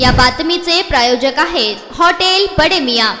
या बातमीचे प्रायोजक आहेत हॉटेल बडेमिया.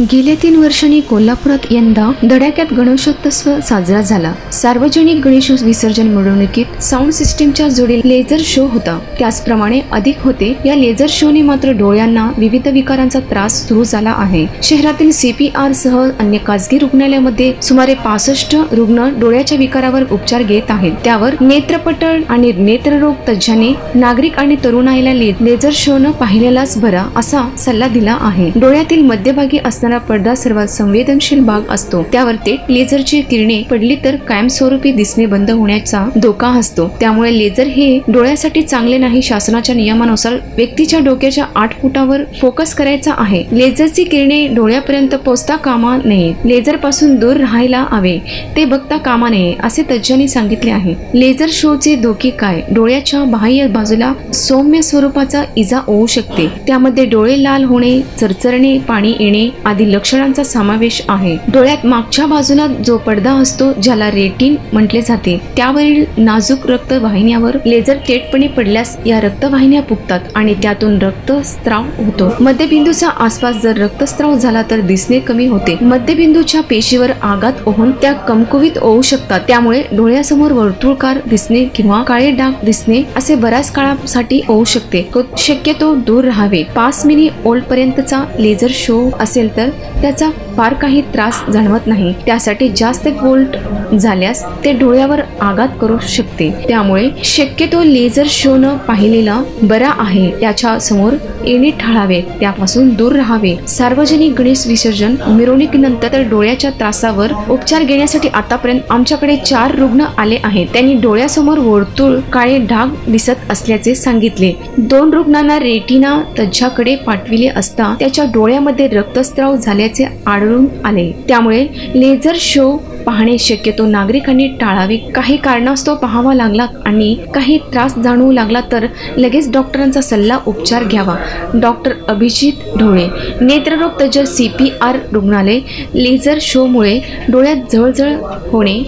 गेल्या तीन वर्षांनी कोल्हापुरात यंदा धडाक्यात गणेशोत्सव साजरा झाला. सार्वजनिक गणेश विसर्जन मिरवणुकीत साऊंड सिस्टीमच्या जोडी लेझर शो होता. त्याचप्रमाणे अधिक होते या लेझर शोने मात्र डोळ्यांना विविध विकारांचा त्रास सुरू झाला आहे. शहरातील सीपीआर सह अन्य खासगी रुग्णालयामध्ये सुमारे पासष्ट रुग्ण डोळ्याच्या विकारावर उपचार घेत आहेत. त्यावर नेत्रपटल आणि नेत्ररोग तज्ज्ञांनी नागरिक आणि तरुणाईला ले- लेझर शो न पाहिलेलाच बरा असा सल्ला दिला आहे. डोळ्यातील मध्यभागी असणारा पडदा सर्वात संवेदनशील भाग असतो. त्यावर थेट लेझरची किरणे पडली तर कायमस्वरूपी दिसणे बंद होण्याचा धोका असतो. त्यामुळे लेझर हे डोळ्यासाठी चांगले नाही शासनाच्या नियमानुसार व्यक्तीच्या डोक्याच्या आठ फुटावर फोकस करायचा आहे. लेझरची किरणे डोळ्यापर्यंत पोचता कामा नये. लेझरपासून दूर राहायला हवे. ते बघता कामा नये असे तज्ज्ञांनी सांगितले आहे. लेझर शोचे धोके काय? डोळ्याच्या बाह्य बाजूला सौम्य स्वरूपाचा इजा होऊ शकते. त्यामध्ये डोळे लाल होणे चरचरणे पाणी येणे आदी लक्षणांचा समावेश आहे. डोळ्यात मागच्या बाजूला जो पडदा असतो ज्याला रेटिन म्हटले जाते त्यावरील नाजूक रक्तवाहिन्यावर लेझर थेटपणे पडल्यास या रक्तवाहिन्या फुगतात आणि त्यातून रक्तस्त्राव होतो. मध्यबिंदूच्या आसपास जर रक्तस्त्राव झाला तर दिसणे कमी होते. मध्यबिंदूच्या पेशीवर आघात होऊन त्या कमकुवित होऊ शकतात. त्यामुळे डोळ्यासमोर वर्तुळकार दिसणे किंवा काळे डाग दिसणे असे बऱ्याच काळासाठी होऊ शकते. शक्यतो दूर राहावे. पाच मिनी ओल्ड पर्यंतचा लेझर शो असेल तर त्याचा फार काही त्रास जाणवत नाही. त्यासाठी जास्त वोल्ट झाल्यास ते डोळ्यावर आघात करू शकते. त्यामुळे शक्यतो लेझर शो न पाहिलेला बरा आहे. त्याच्यासमोर येणे टाळावे त्यापासून दूर राहावे. सार्वजनिक गणेश विसर्जन मिरवणुकीनंतर तर डोळ्याच्या त्रासावर उपचार घेण्यासाठी आतापर्यंत आमच्याकडे चार रुग्ण आले आहेत. त्यांनी डोळ्यासमोर वर्तुळ काळे ढाग दिसत असल्याचे सांगितले. दोन रुग्णांना रेटिना तज्ज्ञाकडे पाठविले असता त्याच्या डोळ्यामध्ये रक्तस्त्राव रक्तस्राव झाल्याचे आढळून आले. त्यामुळे लेझर शो पाहणे शक्यतो नागरिकांनी टाळावे. काही कारणास्तव पाहावा लागला आणि काही त्रास जाणवू लागला तर लगेच डॉक्टरांचा सल्ला उपचार घ्यावा. डॉक्टर अभिजित ढोळे नेत्ररोग तज्ज्ञ सी पी आर रुग्णालय लेझर शोमुळे डोळ्यात जळजळ होणे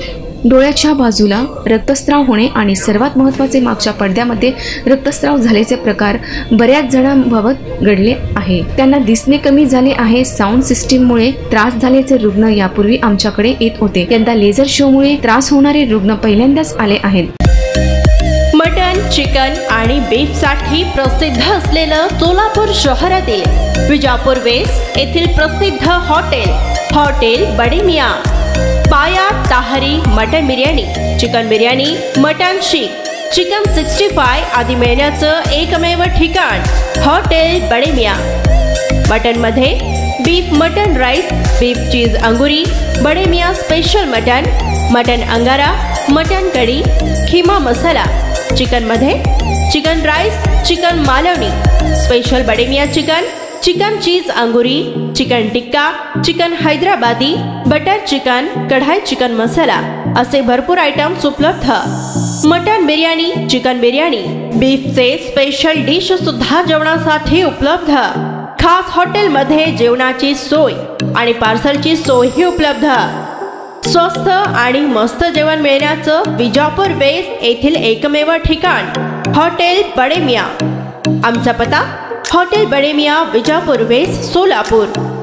डोळ्याच्या बाजूला रक्तस्राव होणे आणि सर्वात महत्त्वाचे मागच्या पडद्यामध्ये रक्तस्राव झाल्याचे प्रकार बऱ्याच जणांबाबत घडले आहे. त्यांना दिसणे कमी झाले आहे. साऊंड सिस्टीममुळे त्रास झाल्याचे रुग्ण यापूर्वी आमच्याकडे येत होते. यंदा लेझर शोमुळे त्रास होणारे रुग्ण पहिल्यांदाच आले आहेत. मटन चिकन आणि बीफसाठी प्रसिद्ध असलेलं सोलापूर शहरातील विजापूर वेस येथील प्रसिद्ध hotel hotel Bademiya. Paya tahari mutton biryani chicken biryani mutton seekh chicken sixty five आदी मिळण्याचं एकमेव ठिकाण hotel Bademiya. मटनमध्ये beef mutton rice beef cheese Angoori Bademiya special mutton mutton angara mutton kadhi keema masala. चिकनमध्ये chicken rice chicken Malvani. Special Bademiya chicken chicken cheese Angoori chicken tikka chicken Hyderabadi butter chicken kadai chicken masala असे भरपूर items उपलब्ध. Mutton biryani chicken biryani बीफचे special dish सुद्धा जेवणासाठी उपलब्ध. खास हॉटेलमध्ये जेवणाची सोय आणि पार्सलची सोयही उपलब्ध. स्वस्त आणि मस्त जेवण मिळण्याचं विजापूर बेस येथील एकमेव ठिकाण हॉटेल बडेमिया आमचा पता हॉटेल बडेमिया विजापूर वेस सोलापूर